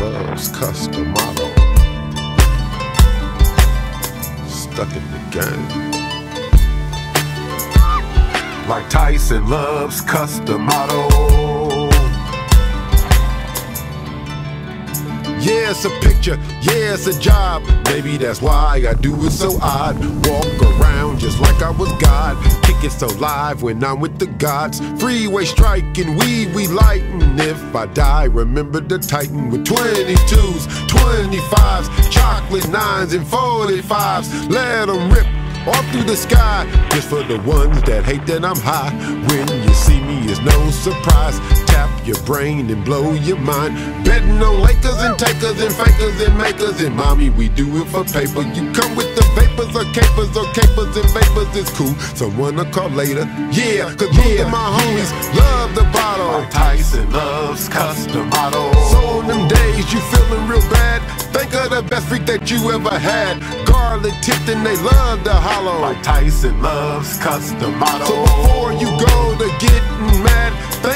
loves custom model. Stuck in the game. Mike Tyson loves custom model. Yeah, it's a picture, yeah, it's a job. Maybe that's why I do it so odd. Walk around just like I was God. Kick it so when I'm with the gods. Freeway striking, weed we lightin'. If I die, remember the Titan with 22s, 25s, chocolate 9s, and 45s. Let them rip all through the sky. Just for the ones that hate that I'm high. When no surprise. Tap your brain and blow your mind. Betting on Lakers and takers and fakers and makers. And mommy, we do it for paper. You come with the vapors or capers or capers and vapors. It's cool. Someone will call later. Yeah, cause yeah. of my homies love the bottle. Mike Tyson loves custom models. So on them days you feeling real bad, think of the best freak that you ever had. Garlic tipped and they love the hollow. Mike Tyson loves custom models. So before you go to getting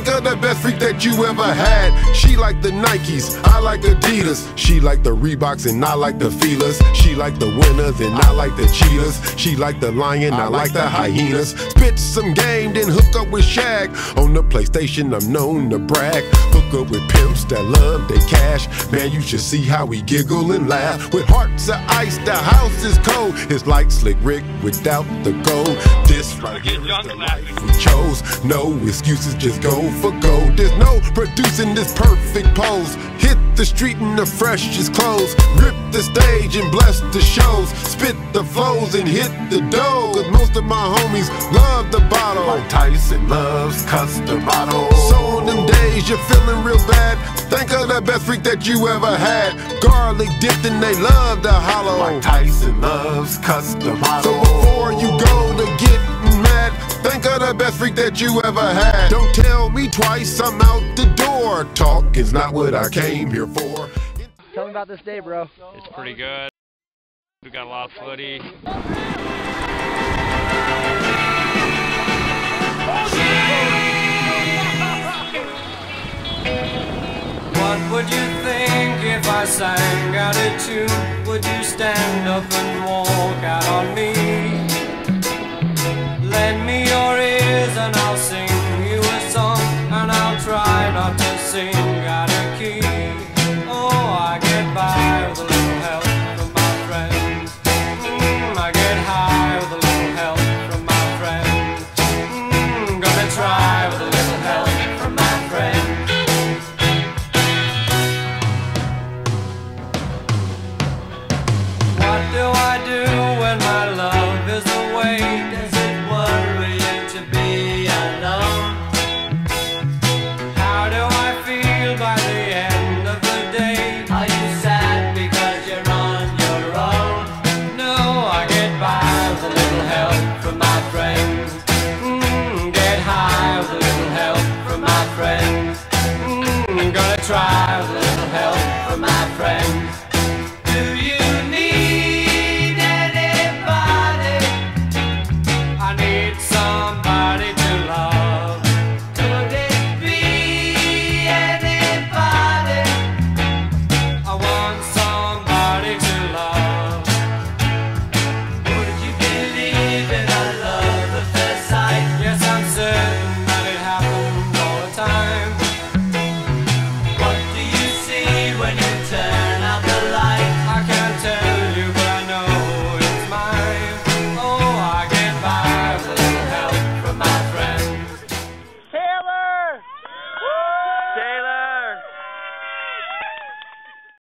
think of the best freak that you ever had. She like the Nikes, I like Adidas. She like the Reeboks and I like the feelers. She like the winners and I like the cheaters. She like the lion, I, like the hyenas. Spit some game, then hook up with Shag. On the PlayStation, I'm known to brag. Hook up with pimps that love their cash. Man, you should see how we giggle and laugh. With hearts of ice, the house is cold. It's like Slick Rick without the gold. This right here is the life we chose. No excuses, just go for gold. There's no producing this perfect pose. Hit the street in the freshest clothes. Rip the stage and bless the shows. Spit the flows and hit the dough. Cause most of my homies love the bottle. Mike Tyson loves custom models. So on them days you're feeling real bad, think of the best freak that you ever had. Garlic dipped and they love the hollow. Mike Tyson loves custom models. So before you go to mad, think of the best freak that you ever had. Don't tell me twice, I'm out the door. Talk is not what I came here for. Tell me about this day, bro. It's pretty good. We got a lot of footy. What would you think if I sang out a tune? Would you stand up and walk my friend.